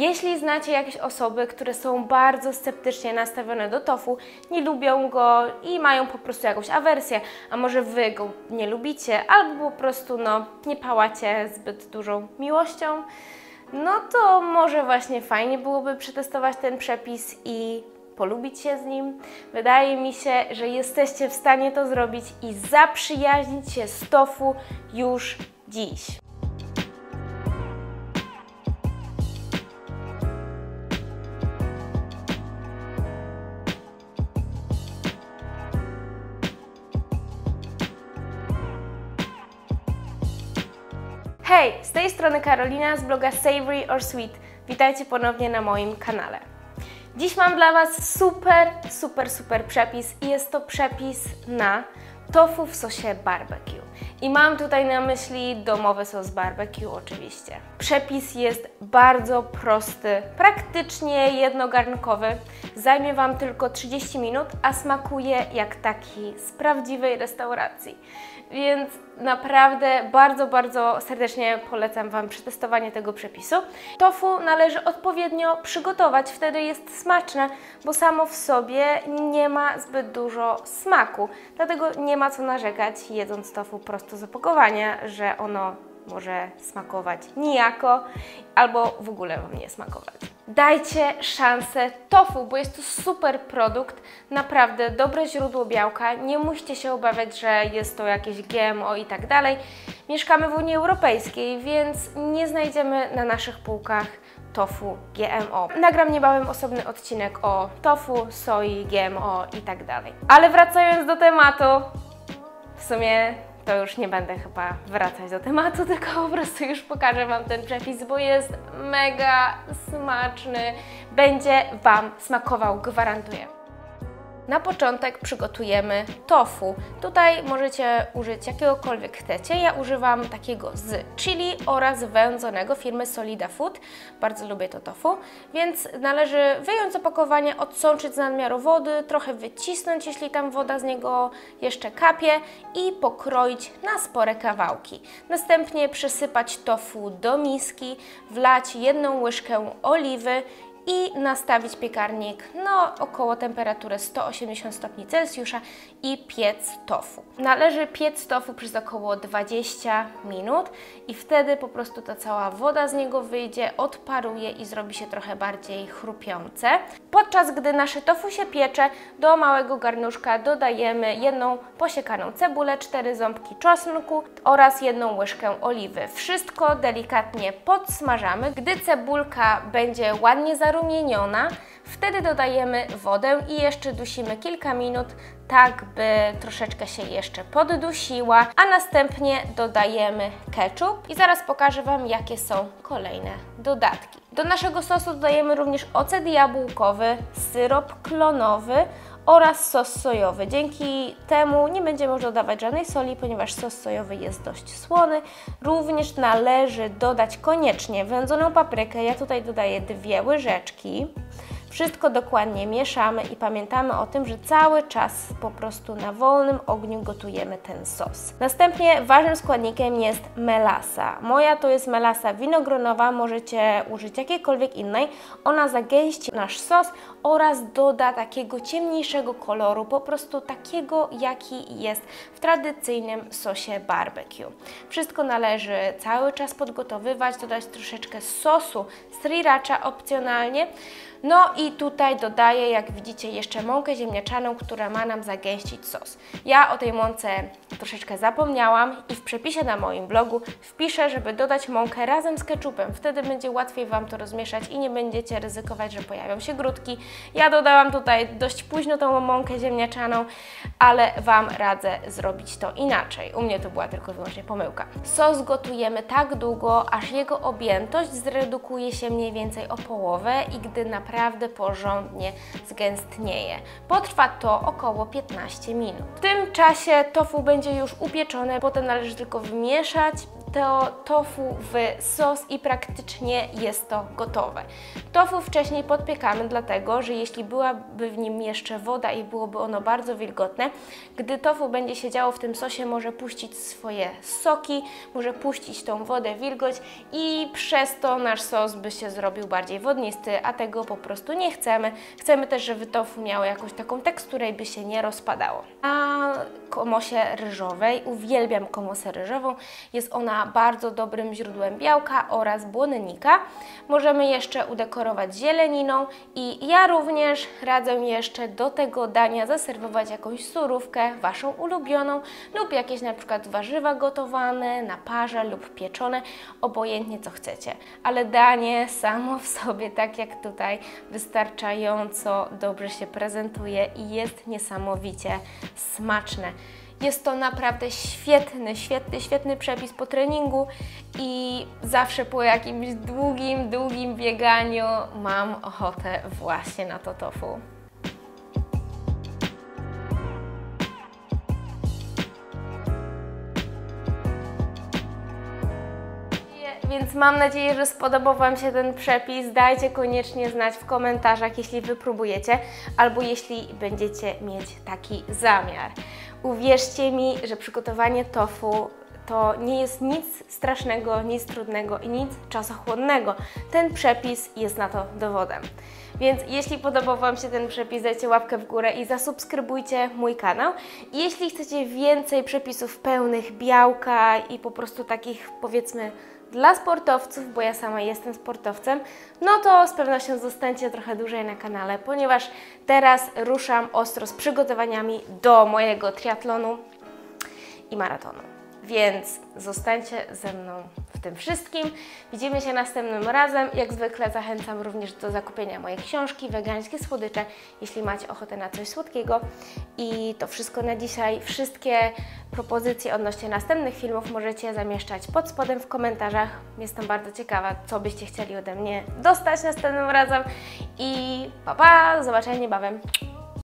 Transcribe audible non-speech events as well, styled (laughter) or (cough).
Jeśli znacie jakieś osoby, które są bardzo sceptycznie nastawione do tofu, nie lubią go i mają po prostu jakąś awersję, a może Wy go nie lubicie, albo po prostu no, nie pałacie zbyt dużą miłością, no to może właśnie fajnie byłoby przetestować ten przepis i polubić się z nim. Wydaje mi się, że jesteście w stanie to zrobić i zaprzyjaźnić się z tofu już dziś. Hej, z tej strony Karolina z bloga Savory or Sweet. Witajcie ponownie na moim kanale. Dziś mam dla Was super, super, super przepis i jest to przepis na tofu w sosie barbecue. I mam tutaj na myśli domowy sos barbecue oczywiście. Przepis jest bardzo prosty, praktycznie jednogarnkowy. Zajmie Wam tylko 30 minut, a smakuje jak taki z prawdziwej restauracji. Więc naprawdę bardzo, bardzo serdecznie polecam Wam przetestowanie tego przepisu. Tofu należy odpowiednio przygotować, wtedy jest smaczne, bo samo w sobie nie ma zbyt dużo smaku. Dlatego nie ma co narzekać jedząc tofu prosto z opakowania, że ono może smakować nijako albo w ogóle Wam nie smakować. Dajcie szansę tofu, bo jest to super produkt, naprawdę dobre źródło białka, nie musicie się obawiać, że jest to jakieś GMO i tak dalej. Mieszkamy w Unii Europejskiej, więc nie znajdziemy na naszych półkach tofu GMO. Nagram niebawem osobny odcinek o tofu, soi, GMO i tak dalej. Ale wracając do tematu, w sumie to już nie będę chyba wracać do tematu, (laughs) tylko po prostu już pokażę Wam ten przepis, bo jest mega smaczny. Będzie Wam smakował, gwarantuję. Na początek przygotujemy tofu. Tutaj możecie użyć jakiegokolwiek chcecie. Ja używam takiego z chili oraz wędzonego firmy Solida Food. Bardzo lubię to tofu, więc należy wyjąć z opakowania, odsączyć z nadmiaru wody, trochę wycisnąć, jeśli tam woda z niego jeszcze kapie i pokroić na spore kawałki. Następnie przesypać tofu do miski, wlać jedną łyżkę oliwy i nastawić piekarnik no około temperatury 180 stopni Celsjusza i piec tofu. Należy piec tofu przez około 20 minut i wtedy po prostu ta cała woda z niego wyjdzie, odparuje i zrobi się trochę bardziej chrupiące. Podczas gdy nasze tofu się piecze, do małego garnuszka dodajemy jedną posiekaną cebulę, cztery ząbki czosnku oraz jedną łyżkę oliwy. Wszystko delikatnie podsmażamy. Gdy cebulka będzie ładnie zarobiona, zarumieniona, wtedy dodajemy wodę i jeszcze dusimy kilka minut, tak by troszeczkę się jeszcze poddusiła, a następnie dodajemy ketchup i zaraz pokażę Wam jakie są kolejne dodatki. Do naszego sosu dodajemy również ocet jabłkowy, syrop klonowy oraz sos sojowy. Dzięki temu nie będziemy już dodawać żadnej soli, ponieważ sos sojowy jest dość słony. Również należy dodać koniecznie wędzoną paprykę. Ja tutaj dodaję dwie łyżeczki. Wszystko dokładnie mieszamy i pamiętamy o tym, że cały czas po prostu na wolnym ogniu gotujemy ten sos. Następnie ważnym składnikiem jest melasa. Moja to jest melasa winogronowa, możecie użyć jakiejkolwiek innej. Ona zagęści nasz sos oraz doda takiego ciemniejszego koloru, po prostu takiego jaki jest w tradycyjnym sosie barbecue. Wszystko należy cały czas podgotowywać, dodać troszeczkę sosu sriracha opcjonalnie. No i tutaj dodaję, jak widzicie, jeszcze mąkę ziemniaczaną, która ma nam zagęścić sos. Ja o tej mące troszeczkę zapomniałam i w przepisie na moim blogu wpiszę, żeby dodać mąkę razem z ketchupem. Wtedy będzie łatwiej Wam to rozmieszać i nie będziecie ryzykować, że pojawią się grudki. Ja dodałam tutaj dość późno tą mąkę ziemniaczaną, ale Wam radzę zrobić to inaczej. U mnie to była tylko wyłącznie pomyłka. Sos gotujemy tak długo, aż jego objętość zredukuje się mniej więcej o połowę i gdy naprawdę porządnie zgęstnieje. Potrwa to około 15 minut. W tym czasie tofu będzie już upieczone, potem należy tylko wymieszać to tofu w sos i praktycznie jest to gotowe. Tofu wcześniej podpiekamy, dlatego że jeśli byłaby w nim jeszcze woda i byłoby ono bardzo wilgotne, gdy tofu będzie siedziało w tym sosie, może puścić swoje soki, może puścić tą wodę, wilgoć i przez to nasz sos by się zrobił bardziej wodnisty, a tego po prostu nie chcemy. Chcemy też, żeby tofu miało jakąś taką teksturę i by się nie rozpadało. A komosie ryżowej, uwielbiam komosę ryżową, jest bardzo dobrym źródłem białka oraz błonnika. Możemy jeszcze udekorować zieleniną i ja również radzę jeszcze do tego dania zaserwować jakąś surówkę, Waszą ulubioną lub jakieś na przykład warzywa gotowane na parze lub pieczone, obojętnie co chcecie. Ale danie samo w sobie, tak jak tutaj, wystarczająco dobrze się prezentuje i jest niesamowicie smaczne. Jest to naprawdę świetny, świetny, świetny przepis po treningu i zawsze po jakimś długim, długim bieganiu mam ochotę właśnie na to tofu. Więc mam nadzieję, że spodobał Wam się ten przepis. Dajcie koniecznie znać w komentarzach, jeśli wypróbujecie, albo jeśli będziecie mieć taki zamiar. Uwierzcie mi, że przygotowanie tofu to nie jest nic strasznego, nic trudnego i nic czasochłonnego. Ten przepis jest na to dowodem. Więc jeśli podobał Wam się ten przepis, dajcie łapkę w górę i zasubskrybujcie mój kanał. I jeśli chcecie więcej przepisów pełnych białka i po prostu takich powiedzmy dla sportowców, bo ja sama jestem sportowcem, no to z pewnością zostańcie trochę dłużej na kanale, ponieważ teraz ruszam ostro z przygotowaniami do mojego triatlonu i maratonu. Więc zostańcie ze mną tym wszystkim. Widzimy się następnym razem. Jak zwykle zachęcam również do zakupienia mojej książki Wegańskie Słodycze, jeśli macie ochotę na coś słodkiego. I to wszystko na dzisiaj. Wszystkie propozycje odnośnie następnych filmów możecie zamieszczać pod spodem w komentarzach. Jestem bardzo ciekawa, co byście chcieli ode mnie dostać następnym razem. I pa pa, do zobaczenia niebawem.